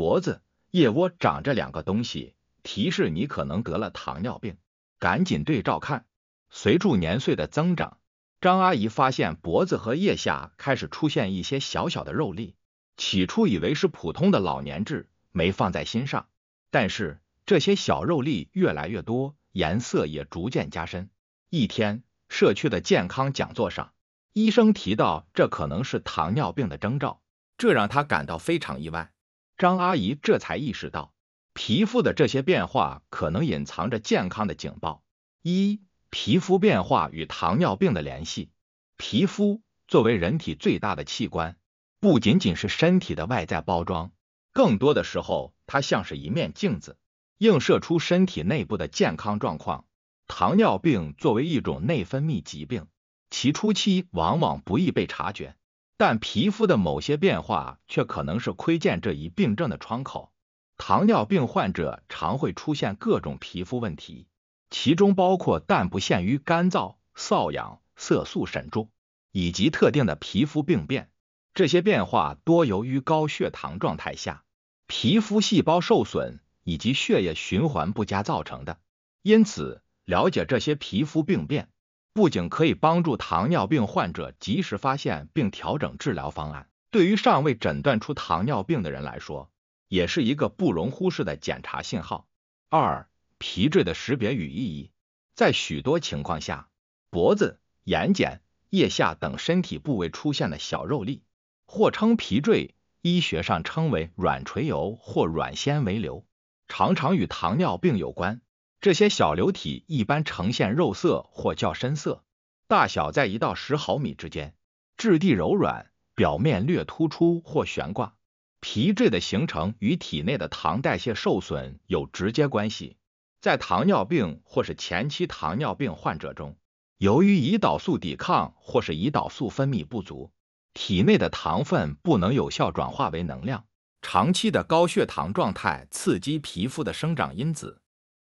脖子、腋窝长着两个东西，提示你可能得了糖尿病，赶紧对照看。随住年岁的增长，张阿姨发现脖子和腋下开始出现一些小小的肉粒，起初以为是普通的老年痣，没放在心上。但是这些小肉粒越来越多，颜色也逐渐加深。一天，社区的健康讲座上，医生提到这可能是糖尿病的征兆，这让他感到非常意外。张阿姨这才意识到，皮肤的这些变化可能隐藏着健康的警报。一、皮肤变化与糖尿病的联系。皮肤作为人体最大的器官，不仅仅是身体的外在包装，更多的时候，它像是一面镜子，映射出身体内部的健康状况。糖尿病作为一种内分泌疾病，其初期往往不易被察觉。但皮肤的某些变化却可能是窥见这一病症的窗口。糖尿病患者常会出现各种皮肤问题，其中包括但不限于干燥、瘙痒、色素沈重以及特定的皮肤病变。这些变化多由于高血糖状态下皮肤细胞受损以及血液循环不佳造成的。因此，了解这些皮肤病变。不仅可以帮助糖尿病患者及时发现并调整治疗方案，对于尚未诊断出糖尿病的人来说，也是一个不容忽视的检查信号。二、皮赘的识别与意义，在许多情况下，脖子、眼睑、腋下等身体部位出现的小肉粒，或称皮赘，医学上称为软垂疣或软纤维瘤，常常与糖尿病有关。这些小瘤体一般呈现肉色或较深色，大小在一到十毫米之间，质地柔软，表面略突出或悬挂。皮赘的形成与体内的糖代谢受损有直接关系。在糖尿病或是前期糖尿病患者中，由于胰岛素抵抗或是胰岛素分泌不足，体内的糖分不能有效转化为能量。长期的高血糖状态刺激皮肤的生长因子。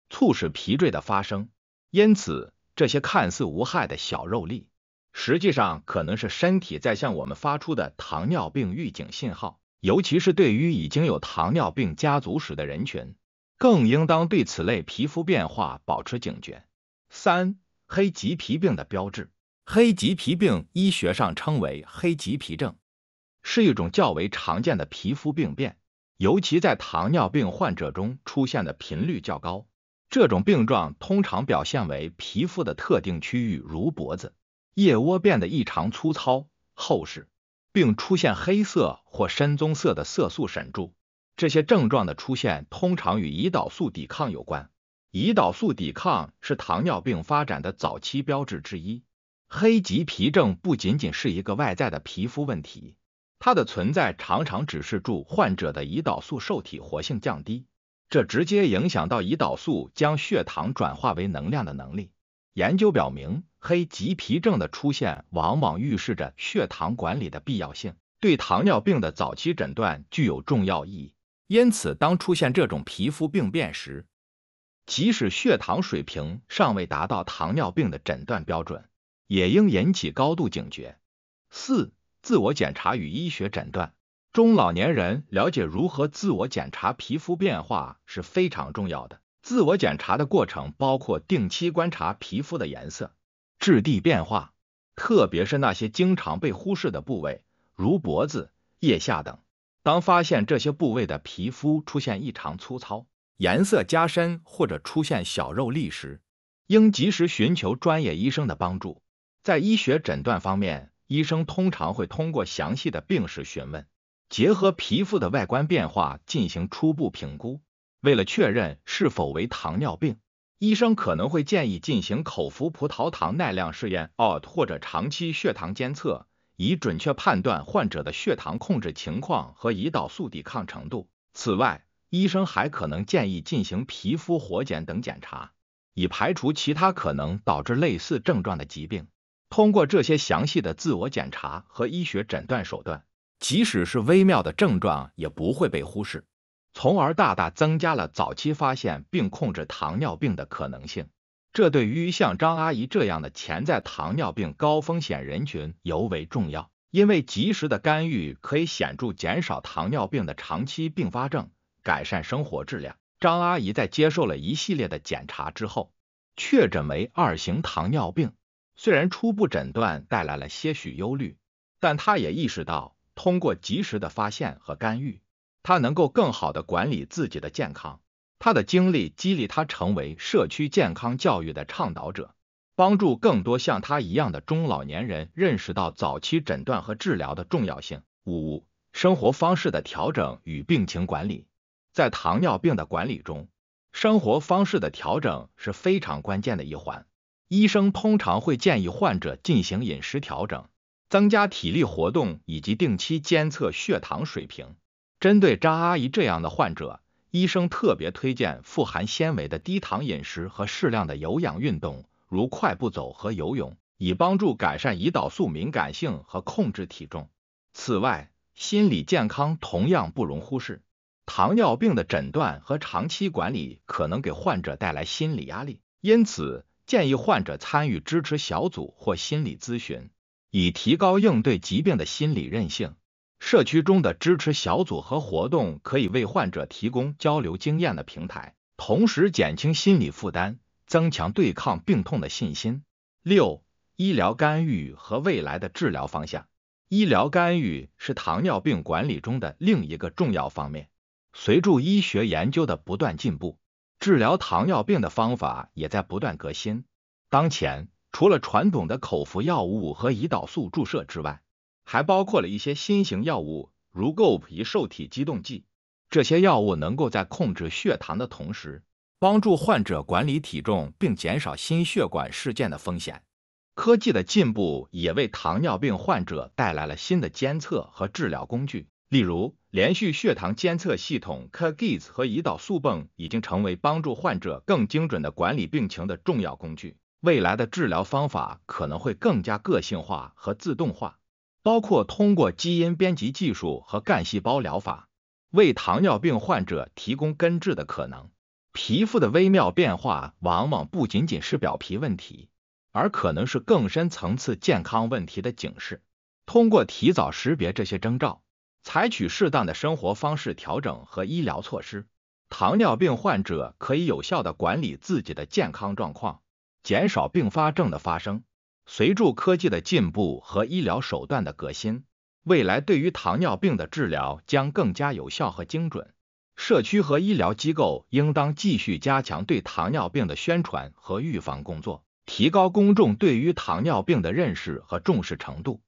促使皮赘的发生，因此这些看似无害的小肉粒，实际上可能是身体在向我们发出的糖尿病预警信号。尤其是对于已经有糖尿病家族史的人群，更应当对此类皮肤变化保持警觉。三、黑棘皮病的标志。黑棘皮病医学上称为黑棘皮症，是一种较为常见的皮肤病变，尤其在糖尿病患者中出现的频率较高。这种病状通常表现为皮肤的特定区域，如脖子、腋窝变得异常粗糙、厚实，并出现黑色或深棕色的色素沈住。这些症状的出现通常与胰岛素抵抗有关。胰岛素抵抗是糖尿病发展的早期标志之一。黑棘皮症不仅仅是一个外在的皮肤问题，它的存在常常指示住患者的胰岛素受体活性降低。这直接影响到胰岛素将血糖转化为能量的能力。研究表明，黑棘皮症的出现往往预示着血糖管理的必要性，对糖尿病的早期诊断具有重要意义。因此，当出现这种皮肤病变时，即使血糖水平尚未达到糖尿病的诊断标准，也应引起高度警觉。四、自我检查与医学诊断。中老年人了解如何自我检查皮肤变化是非常重要的。自我检查的过程包括定期观察皮肤的颜色、质地变化，特别是那些经常被忽视的部位，如脖子、腋下等。当发现这些部位的皮肤出现异常粗糙、颜色加深或者出现小肉粒时，应及时寻求专业医生的帮助。在医学诊断方面，医生通常会通过详细的病史询问。结合皮肤的外观变化进行初步评估，为了确认是否为糖尿病，医生可能会建议进行口服葡萄糖耐量试验 （OUT） 或者长期血糖监测，以准确判断患者的血糖控制情况和胰岛素抵抗程度。此外，医生还可能建议进行皮肤活检等检查，以排除其他可能导致类似症状的疾病。通过这些详细的自我检查和医学诊断手段。即使是微妙的症状也不会被忽视，从而大大增加了早期发现并控制糖尿病的可能性。这对于像张阿姨这样的潜在糖尿病高风险人群尤为重要，因为及时的干预可以显著减少糖尿病的长期并发症，改善生活质量。张阿姨在接受了一系列的检查之后，确诊为二型糖尿病。虽然初步诊断带来了些许忧虑，但她也意识到，通过及时的发现和干预，他能够更好的管理自己的健康。他的经历激励他成为社区健康教育的倡导者，帮助更多像他一样的中老年人认识到早期诊断和治疗的重要性。五、生活方式的调整与病情管理。在糖尿病的管理中，生活方式的调整是非常关键的一环。医生通常会建议患者进行饮食调整，增加体力活动以及定期监测血糖水平。针对张阿姨这样的患者，医生特别推荐富含纤维的低糖饮食和适量的有氧运动，如快步走和游泳，以帮助改善胰岛素敏感性和控制体重。此外，心理健康同样不容忽视。糖尿病的诊断和长期管理可能给患者带来心理压力，因此建议患者参与支持小组或心理咨询，以提高应对疾病的心理韧性。社区中的支持小组和活动可以为患者提供交流经验的平台，同时减轻心理负担，增强对抗病痛的信心。六、医疗干预和未来的治疗方向。医疗干预是糖尿病管理中的另一个重要方面。随着医学研究的不断进步，治疗糖尿病的方法也在不断革新。当前，除了传统的口服药物和胰岛素注射之外，还包括了一些新型药物，如 GOP 受体激动剂。这些药物能够在控制血糖的同时，帮助患者管理体重，并减少心血管事件的风险。科技的进步也为糖尿病患者带来了新的监测和治疗工具，例如。连续血糖监测系统 CGIS 和胰岛素泵已经成为帮助患者更精准的管理病情的重要工具。未来的治疗方法可能会更加个性化和自动化，包括通过基因编辑技术和干细胞疗法，为糖尿病患者提供根治的可能。皮肤的微妙变化往往不仅仅是表皮问题，而可能是更深层次健康问题的警示。通过提早识别这些征兆。采取适当的生活方式调整和医疗措施，糖尿病患者可以有效的管理自己的健康状况，减少并发症的发生。随着科技的进步和医疗手段的革新，未来对于糖尿病的治疗将更加有效和精准。社区和医疗机构应当继续加强对糖尿病的宣传和预防工作，提高公众对于糖尿病的认识和重视程度。